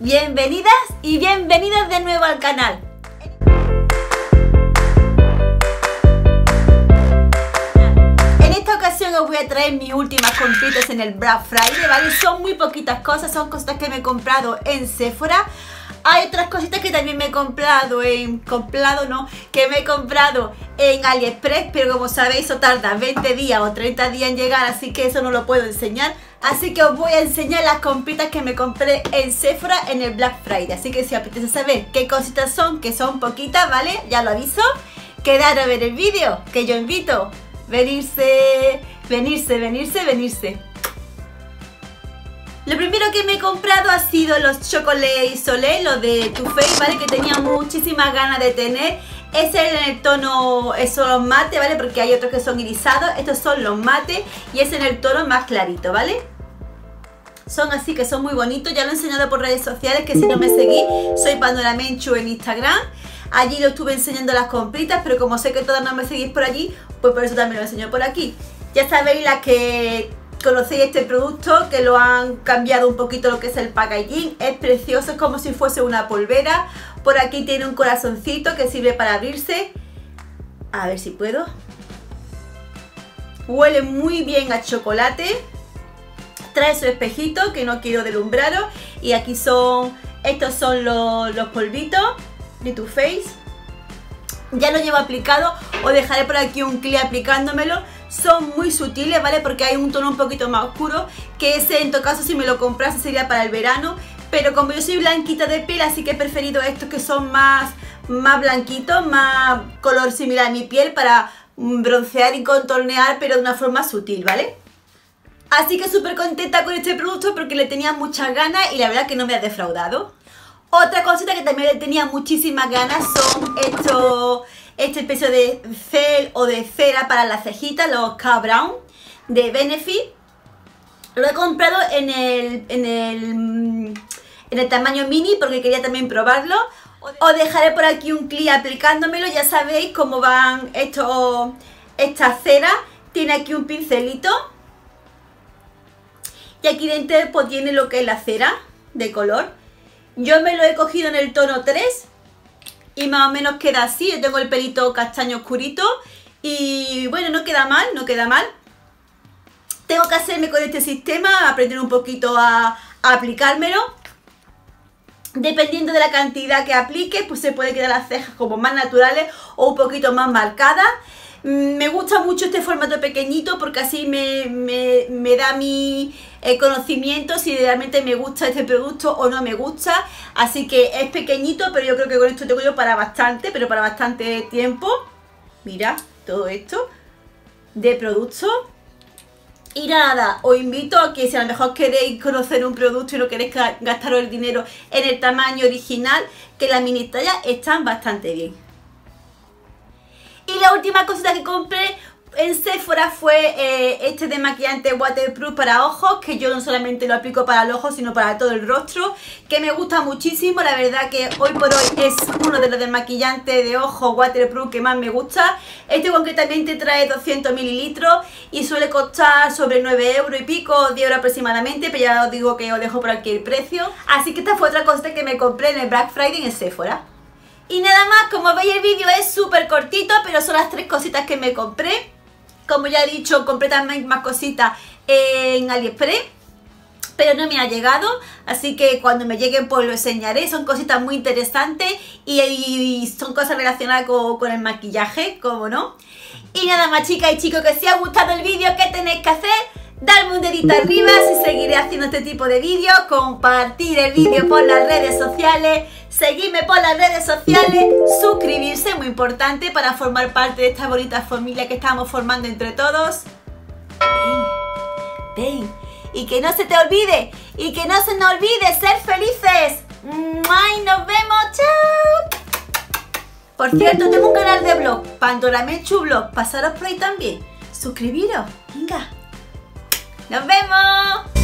bienvenidas y bienvenidos de nuevo al canal. En esta ocasión os voy a traer mis últimas compritas en el Black Friday, ¿vale? Son muy poquitas cosas, son cosas que me he comprado en Sephora. Hay otras cositas que también me he comprado en... comprado no, que me he comprado en AliExpress, pero como sabéis eso tarda 20 días o 30 días en llegar, así que eso no lo puedo enseñar. Así que os voy a enseñar las compritas que me compré en Sephora en el Black Friday. Así que si apetece saber qué cositas son, que son poquitas, ¿vale? Ya lo aviso. Quedar a ver el vídeo, que yo invito. Venirse, venirse, venirse, venirse. Lo primero que me he comprado ha sido los Chocolate Soleil, los de Too Faced, ¿vale? Que tenía muchísimas ganas de tener. Es en el tono, son los mate, ¿vale? Porque hay otros que son irisados. Estos son los mate y es en el tono más clarito, ¿vale? Son así que son muy bonitos. Ya lo he enseñado por redes sociales, que si no me seguís, soy Pandora Menchu en Instagram. Allí lo estuve enseñando las compritas, pero como sé que todas no me seguís por allí, pues por eso también lo enseño por aquí. Ya sabéis las que conocéis este producto, que lo han cambiado un poquito lo que es el packaging. Es precioso, es como si fuese una polvera. Por aquí tiene un corazoncito que sirve para abrirse. A ver si puedo. Huele muy bien a chocolate. Trae su espejito, que no quiero delumbraros. Y aquí son, estos son los, polvitos de Too Face. Ya lo llevo aplicado, os dejaré por aquí un clip aplicándomelo. Son muy sutiles, ¿vale? Porque hay un tono un poquito más oscuro, que ese en todo caso si me lo comprase sería para el verano. Pero como yo soy blanquita de piel, así que he preferido estos que son más, más blanquitos, más color similar a mi piel para broncear y contornear, pero de una forma sutil, ¿vale? Así que súper contenta con este producto porque le tenía muchas ganas y la verdad que no me ha defraudado. Otra cosita que también le tenía muchísimas ganas son estos, este especie de gel o de cera para las cejitas, los K Brown de Benefit. Lo he comprado en el, en el, en el tamaño mini porque quería también probarlo. Os dejaré por aquí un clip aplicándomelo, ya sabéis cómo van estos, estas ceras. Tiene aquí un pincelito. Y aquí dentro pues tiene lo que es la cera de color. Yo me lo he cogido en el tono 3 y más o menos queda así. Yo tengo el pelito castaño oscurito y bueno, no queda mal, no queda mal. Tengo que hacerme con este sistema, aprender un poquito a, a aplicármelo. Dependiendo de la cantidad que aplique, pues se puede quedar las cejas como más naturales o un poquito más marcadas. Me gusta mucho este formato pequeñito porque así me, me, me da mi eh, conocimiento si realmente me gusta este producto o no me gusta. Así que es pequeñito, pero yo creo que con esto tengo yo para bastante, pero para bastante tiempo. Mira, todo esto de producto. Y nada, os invito a que si a lo mejor queréis conocer un producto y no queréis gastaros el dinero en el tamaño original, que las mini tallas están bastante bien. Y la última cosita que compré en Sephora fue eh, este de maquillante waterproof para ojos, que yo no solamente lo aplico para el ojo, sino para todo el rostro, que me gusta muchísimo, la verdad que hoy por hoy es uno de los desmaquillantes de ojos waterproof que más me gusta. Este concretamente trae 200 mililitros y suele costar sobre 9 euros y pico, 10 euros aproximadamente, pero ya os digo que os dejo por aquí el precio. Así que esta fue otra cosa que me compré en el Black Friday en Sephora. Y nada más, como veis el vídeo es súper cortito, pero son las tres cositas que me compré. Como ya he dicho, compré también más cositas en AliExpress pero no me ha llegado, así que cuando me lleguen pues lo enseñaré, son cositas muy interesantes y, son cosas relacionadas con, el maquillaje, como no. Y nada más chicas y chicos, que si ha gustado el vídeo, ¿qué tenéis que hacer? Darme un dedito arriba si seguiré haciendo este tipo de vídeos, compartir el vídeo por las redes sociales, seguirme por las redes sociales, suscribirse, muy importante para formar parte de esta bonita familia que estamos formando entre todos. Ven, ven. Y que no se te olvide, y que no se nos olvide ser felices. ¡Ay, nos vemos! ¡Chao! Por cierto, tengo un canal de blog, Pandora Mechu Blog. Pasaros por ahí también. Suscribiros. Venga. ¡Nos vemos!